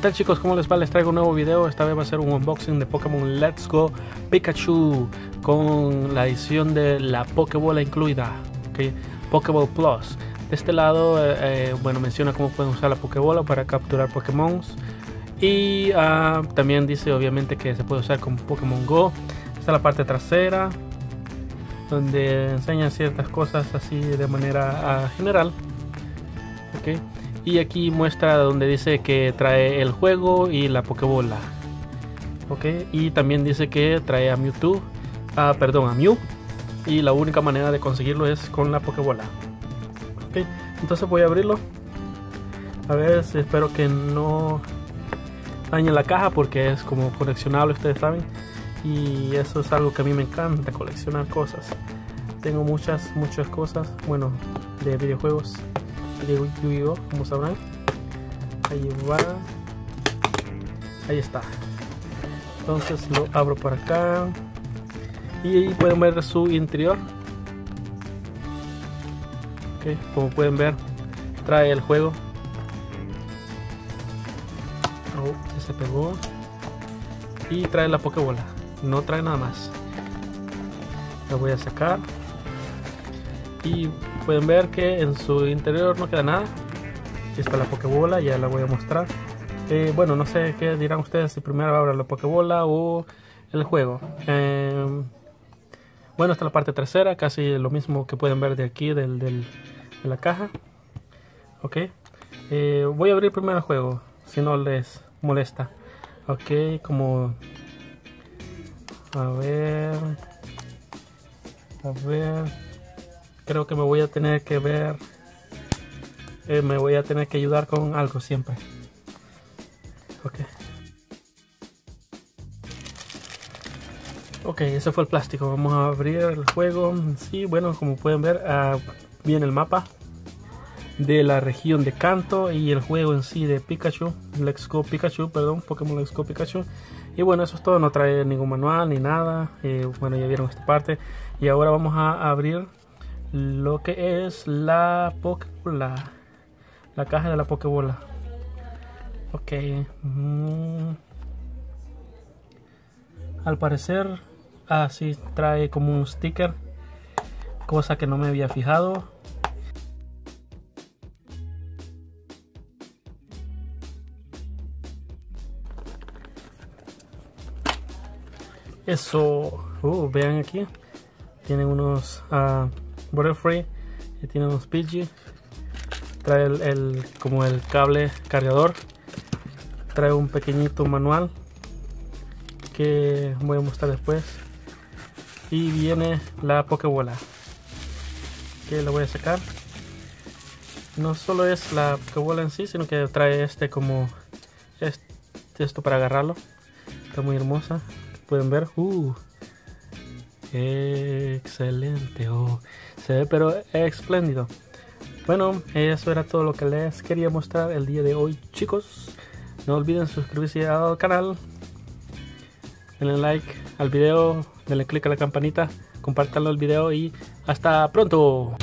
tal chicos? ¿Cómo les va? Les traigo un nuevo video. Esta vez va a ser un unboxing de Pokémon Let's Go Pikachu con la edición de la Pokébola incluida. ¿okay? Pokéball Plus. De este lado, eh, eh, bueno, menciona cómo pueden usar la Pokébola para capturar Pokémon. Y uh, también dice obviamente que se puede usar con Pokémon Go. Esta es la parte trasera, donde enseña ciertas cosas así de manera uh, general. ¿okay? Y aquí muestra donde dice que trae el juego y la pokebola ok y también dice que trae a Mewtwo ah, perdón a Mew. Y la única manera de conseguirlo es con la pokebola ok entonces voy a abrirlo. A ver espero que no dañe la caja porque es como coleccionable ustedes saben. Y eso es algo que a mí me encanta coleccionar cosas. Tengo muchas muchas cosas bueno de videojuegos como sabrán. Ahí va. Ahí está. Entonces lo abro por acá. Y ahí pueden ver su interior. Como pueden ver trae el juego. Oh, se pegó. Y trae la pokebola no trae nada más. Lo voy a sacar. Y pueden ver que en su interior no queda nada. Aquí está la pokebola ya la voy a mostrar. Eh, bueno no sé qué dirán ustedes si primero abro la pokebola o el juego. Eh, bueno esta es la parte tercera casi lo mismo que pueden ver de aquí del, del de la caja. Ok. Eh, voy a abrir primero el juego si no les molesta. Ok como a ver a ver creo que me voy a tener que ver eh, me voy a tener que ayudar con algo siempre. Ok. Ok ese fue el plástico. Vamos a abrir el juego. Sí bueno como pueden ver uh, viene el mapa de la región de Kanto y el juego en sí de Pikachu. Let's Go Pikachu perdón Pokémon Let's Go Pikachu. Y bueno eso es todo. No trae ningún manual ni nada. Eh, bueno ya vieron esta parte. Y ahora vamos a abrir lo que es la Pokébola. La caja de la Pokébola. Ok. Mm. Al parecer, así trae como un sticker. Cosa que no me había fijado. Eso, uh, vean aquí, tiene unos uh, Butterfree y tiene unos Pidgey trae el, como el cable cargador. Trae un pequeñito manual que voy a mostrar después. Y viene la pokebola que la voy a sacar. No solo es la pokebola en sí sino que trae este como este, esto para agarrarlo. Está muy hermosa pueden ver. Uh, excelente. Oh pero espléndido. Bueno eso era todo lo que les quería mostrar el día de hoy chicos. No olviden suscribirse al canal denle like al video denle click a la campanita compartanlo el video y hasta pronto